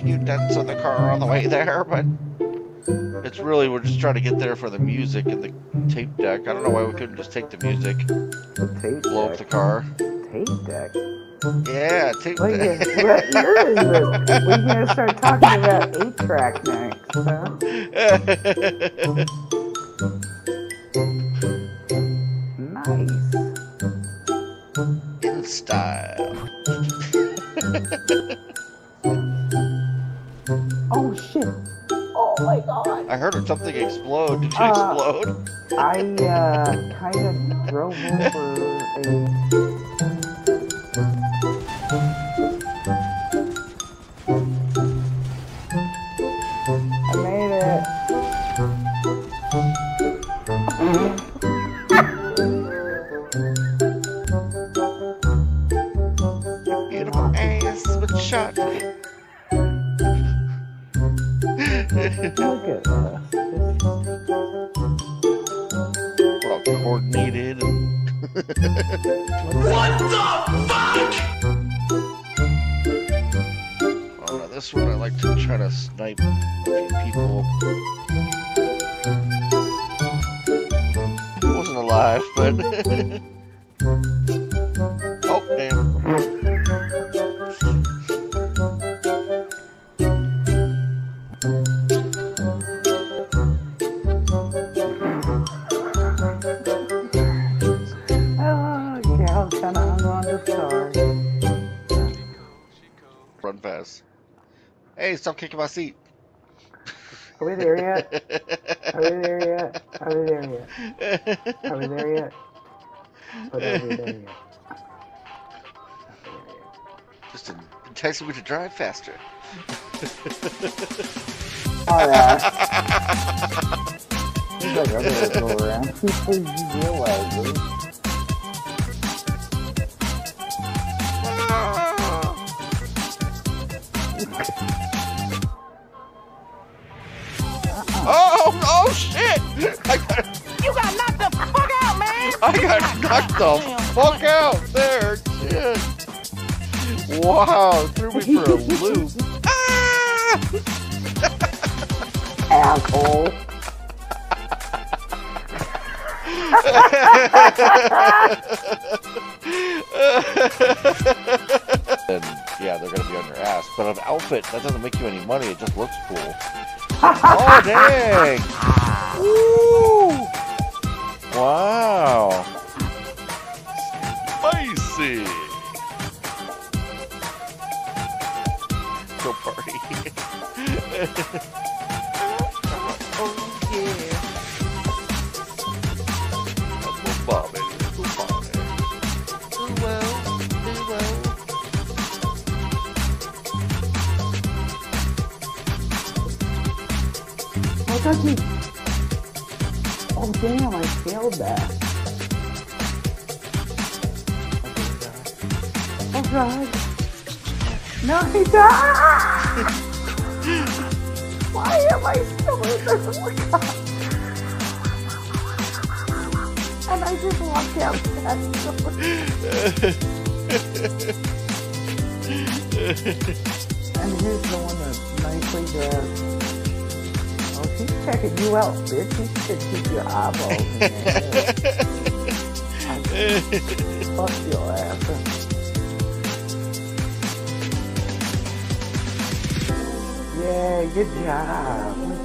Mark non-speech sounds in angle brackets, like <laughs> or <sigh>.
few dents on the car on the way there, but it's really we're just trying to get there for the music and the tape deck. I don't know why we couldn't just take the music, The tape blow up the car. Tape deck. Yeah, tape deck. year- what year is this? <laughs> We're gonna start talking about eight track next, huh? <laughs> I heard something explode. Did you Uh, explode? I uh kind of drove over a I made it. Beautiful ass with shot. This. All coordinated. And oh, now this one I like to try to snipe a few people. <laughs> Wasn't alive, but. <laughs> oh, damn. Run fast. Hey, stop kicking my seat. Are we there yet? <laughs> Are we there yet? Are we there yet? Are we there yet? But are we there yet? Just enticing me to drive faster. Alright. Seems <laughs> like everywhere go around <laughs> before you Oh, oh shit! <laughs> I got, You got knocked the fuck out, man! I got knocked the fuck out there. Shit. Wow, threw me for a loop. Ah! Asshole. and <laughs> <laughs> But an outfit that doesn't make you any money. It just looks cool. <laughs> oh dang! Woo! Wow! Spicy. Go party. <laughs> You. Oh damn! I failed that. Oh god. No, he died. <laughs> Why am I still in this? Oh my god. And I just walked out that door. <laughs> And here's the one that's nicely dressed. She's checking you out, bitch. You should keep your eyeballs in your head. <laughs> Fuck your ass. Yeah, good job.